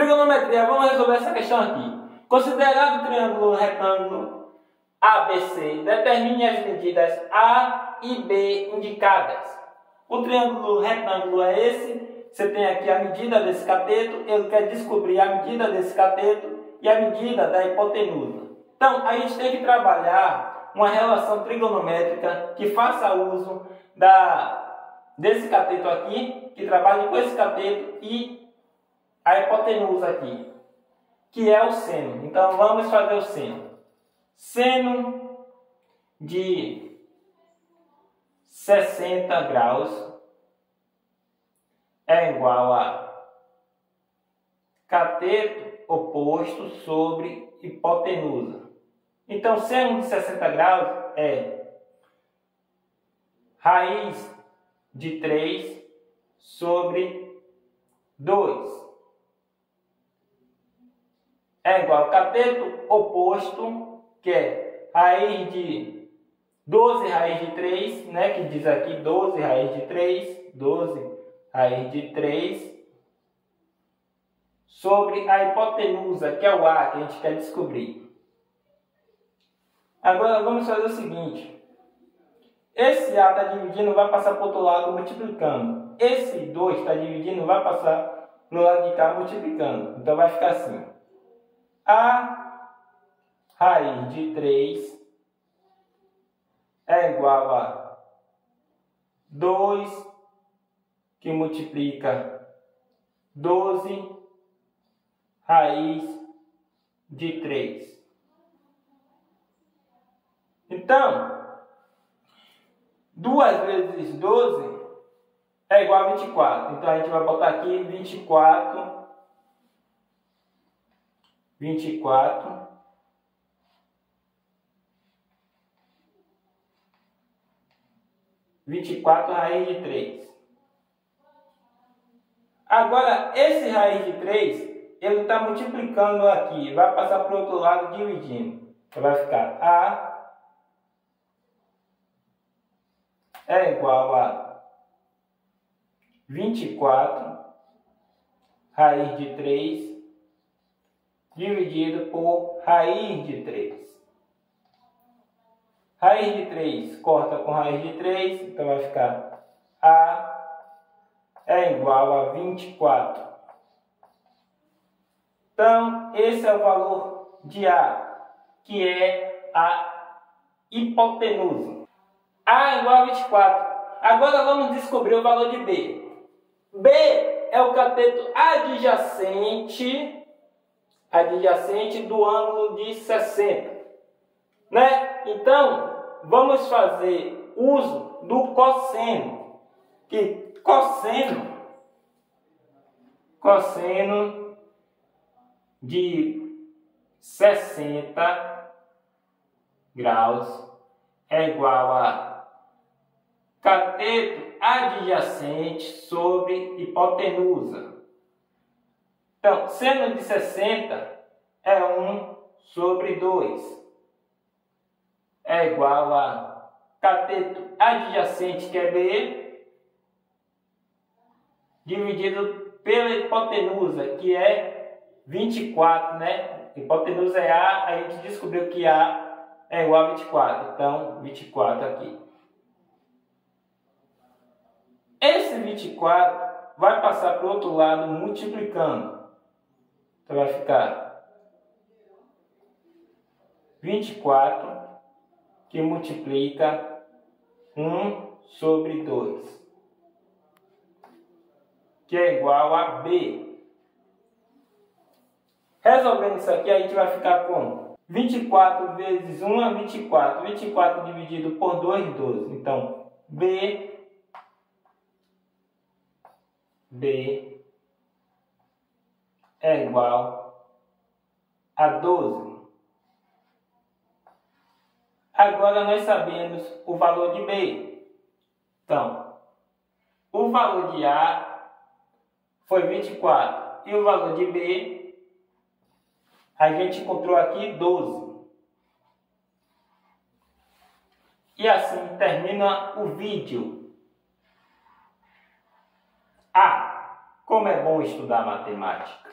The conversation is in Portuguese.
Trigonometria, vamos resolver essa questão aqui. Considerado o triângulo retângulo ABC, determine as medidas A e B indicadas. O triângulo retângulo é esse. Você tem aqui a medida desse cateto, ele quer descobrir a medida desse cateto e a medida da hipotenusa. Então, a gente tem que trabalhar uma relação trigonométrica que faça uso da, desse cateto aqui, que trabalhe com esse cateto e a hipotenusa aqui, que é o seno. Então, vamos fazer o seno. Seno de 60 graus é igual a cateto oposto sobre hipotenusa. Então, seno de 60 graus é raiz de 3 sobre 2 é igual a cateto oposto, que é raiz de 12 raiz de 3, né, que diz aqui 12 raiz de 3, 12 raiz de 3, sobre a hipotenusa, que é o A, que a gente quer descobrir. Agora vamos fazer o seguinte. Esse A está dividindo, vai passar para o outro lado multiplicando. Esse 2 está dividindo, vai passar no lado de cá multiplicando. Então vai ficar assim. A raiz de 3 é igual a 2 que multiplica 12 raiz de 3. Então, 2 vezes 12 é igual a 24. Então, a gente vai botar aqui 24, 24 24 raiz de 3. Agora, esse raiz de 3, ele está multiplicando aqui, vai passar para o outro lado dividindo. Vai ficar A é igual a 24 raiz de 3 dividido por raiz de 3. Raiz de 3 corta com raiz de 3, então vai ficar A é igual a 24. Então, esse é o valor de A, que é a hipotenusa. A é igual a 24. Agora vamos descobrir o valor de B. B é o cateto adjacente, adjacente do ângulo de 60. Né? Então, vamos fazer uso do cosseno, que cosseno, cosseno de 60 graus é igual a cateto adjacente sobre hipotenusa. Então, seno de 60 é 1 sobre 2. É igual a cateto adjacente, que é B, dividido pela hipotenusa, que é 24, né? Hipotenusa é A, a gente descobriu que A é igual a 24. Então, 24 aqui. Esse 24 vai passar para o outro lado multiplicando. Então, vai ficar 24 que multiplica 1 sobre 2 que é igual a B. Resolvendo isso aqui, a gente vai ficar com 24 vezes 1 é 24. 24 dividido por 2, 12. Então, B, B é igual a 12. Agora nós sabemos o valor de B. Então, o valor de A foi 24. E o valor de B, a gente encontrou aqui 12. E assim termina o vídeo. Ah, como é bom estudar matemática.